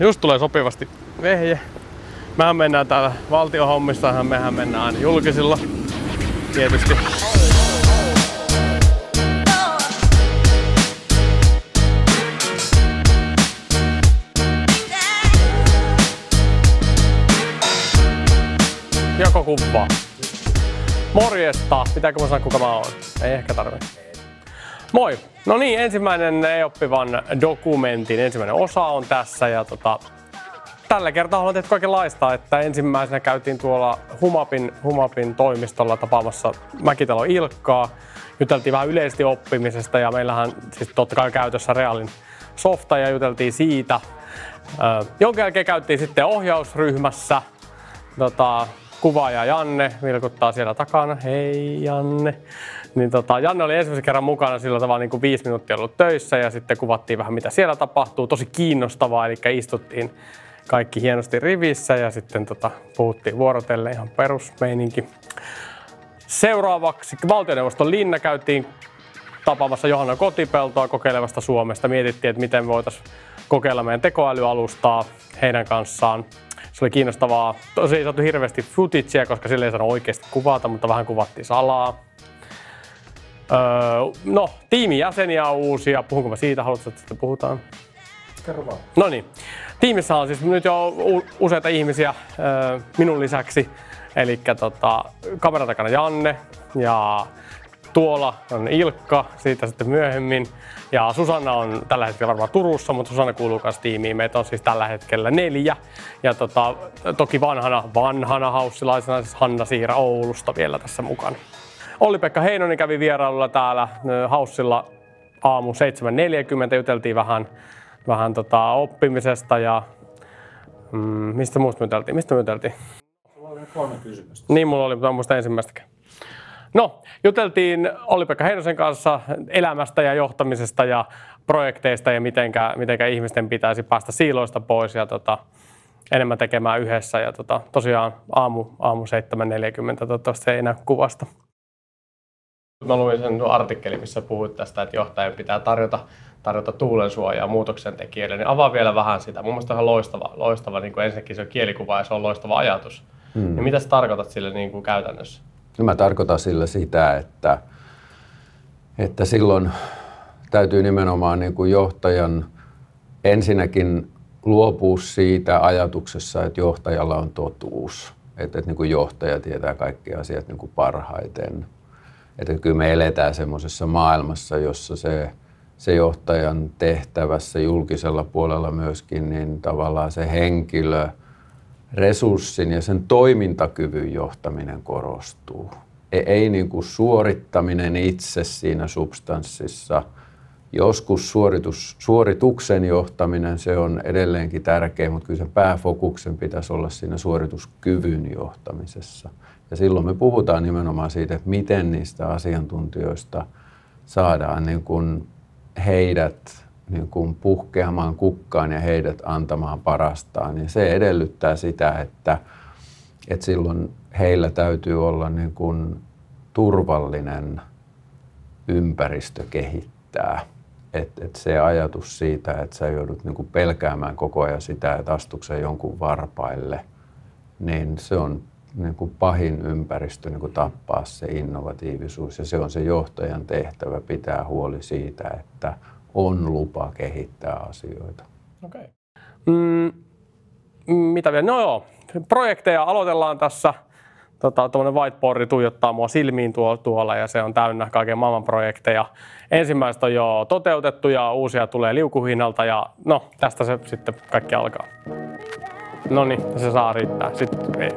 Just tulee sopivasti vehje. Mehän mennään täällä valtiohommissahan, mehän mennään aina julkisilla tietysti. Joko kuppaa. Morjesta. Pitääkö mä sanoa kuka mä oon? Ei ehkä tarvitse. Moi! No niin, ensimmäinen e-oppivan dokumentin ensimmäinen osa on tässä ja tota, tällä kertaa haluan tehdä kaikenlaista, että ensimmäisenä käytiin tuolla Humapin, Humapin toimistolla tapaamassa Mäkitalo Ilkkaa. Juteltiin vähän yleisesti oppimisesta ja meillähän siis totta kai käytössä Realin softa ja juteltiin siitä. Jonka jälkeen käytiin sitten ohjausryhmässä. Tota, kuvaaja Janne vilkuttaa siellä takana. Hei Janne. Niin tota, Janne oli ensimmäisen kerran mukana sillä tavalla niin kuin viisi minuuttia ollut töissä ja sitten kuvattiin vähän mitä siellä tapahtuu. Tosi kiinnostavaa, eli istuttiin kaikki hienosti rivissä ja sitten tota, puhuttiin vuorotelle ihan perusmeininki. Seuraavaksi valtioneuvoston linna käytiin tapaamassa Johanna Kotipeltoa kokeilevasta Suomesta. Mietittiin, että miten voitaisiin kokeilla meidän tekoälyalustaa heidän kanssaan. Se oli kiinnostavaa. Tosi ei saatu hirveästi footageja, koska sille ei saanut oikeasti kuvata, mutta vähän kuvattiin salaa. Öö, no, tiimin jäseniä on uusia. Puhunko mä siitä? Haluatko, että sitten puhutaan? Kerro vaan. No niin. Tiimissä on siis nyt jo useita ihmisiä öö, minun lisäksi. Eli tota, kameran takana Janne ja tuolla on Ilkka, siitä sitten myöhemmin. Ja Susanna on tällä hetkellä varmaan Turussa, mutta Susanna kuuluu myös tiimiin. Meitä on siis tällä hetkellä neljä. Ja tota, toki vanhana, vanhana haussilaisena siis Hanna Siira Oulusta vielä tässä mukana. Olli-Pekka Heinonen kävi vierailulla täällä haussilla aamu 7.40. Juteltiin vähän, vähän tota oppimisesta ja mm, mistä muusta me juteltiin? Mistä me juteltiin? Mulla oli kolme kysymystä. Niin, mulla oli, mutta muista ensimmäistäkään. No, juteltiin Olli-Pekka Heinosen kanssa elämästä ja johtamisesta ja projekteista ja mitenkä, mitenkä ihmisten pitäisi päästä siiloista pois ja tota, enemmän tekemään yhdessä. Ja tota, tosiaan aamu, aamu 7.40, toivottavasti se ei näy kuvasta. Mä luin sen artikkelin, missä puhuit tästä, että johtajan pitää tarjota, tarjota tuulen suojaa muutoksen tekijöille. Niin avaa vielä vähän sitä. Mun mielestä on ihan loistava, loistava niin kuin ensinnäkin se on kielikuva ja se on loistava ajatus. Hmm. Niin mitä sä tarkoitat sille niin kuin käytännössä? Mä tarkoitan sillä sitä, että, että silloin täytyy nimenomaan niin kuin johtajan ensinnäkin luopua siitä ajatuksessa, että johtajalla on totuus. Että, että niin kuin johtaja tietää kaikki asiat niin kuin parhaiten. Että kyllä me eletään semmoisessa maailmassa, jossa se, se johtajan tehtävässä julkisella puolella myöskin, niin tavallaan se henkilö – resurssin ja sen toimintakyvyn johtaminen korostuu. Ei, ei niin kuin suorittaminen itse siinä substanssissa. Joskus suoritus, suorituksen johtaminen se on edelleenkin tärkeä, mutta kyllä sen pääfokuksen pitäisi olla siinä suorituskyvyn johtamisessa. Ja silloin me puhutaan nimenomaan siitä, että miten niistä asiantuntijoista saadaan niin kuin heidät niin kuin puhkeamaan kukkaan ja heidät antamaan parastaan, niin se edellyttää sitä, että, että silloin heillä täytyy olla niin kuin turvallinen ympäristö kehittää. että et se ajatus siitä, että sä joudut niin kuin pelkäämään koko ajan sitä, että astuksen jonkun varpaille, niin se on niin kuin pahin ympäristö niin kuin tappaa se innovatiivisuus. Ja se on se johtajan tehtävä pitää huoli siitä, että on lupa kehittää asioita. Okei. Okay. Mm, mitä vielä? No joo, projekteja aloitellaan tässä. Tota, tuommoinen whiteboardi tuijottaa mua silmiin tuolla, tuolla ja se on täynnä kaiken maailman projekteja. Ensimmäistä on jo toteutettu ja uusia tulee liukuhinnalta ja no tästä se sitten kaikki alkaa. No niin, se saa riittää. Sitten ei.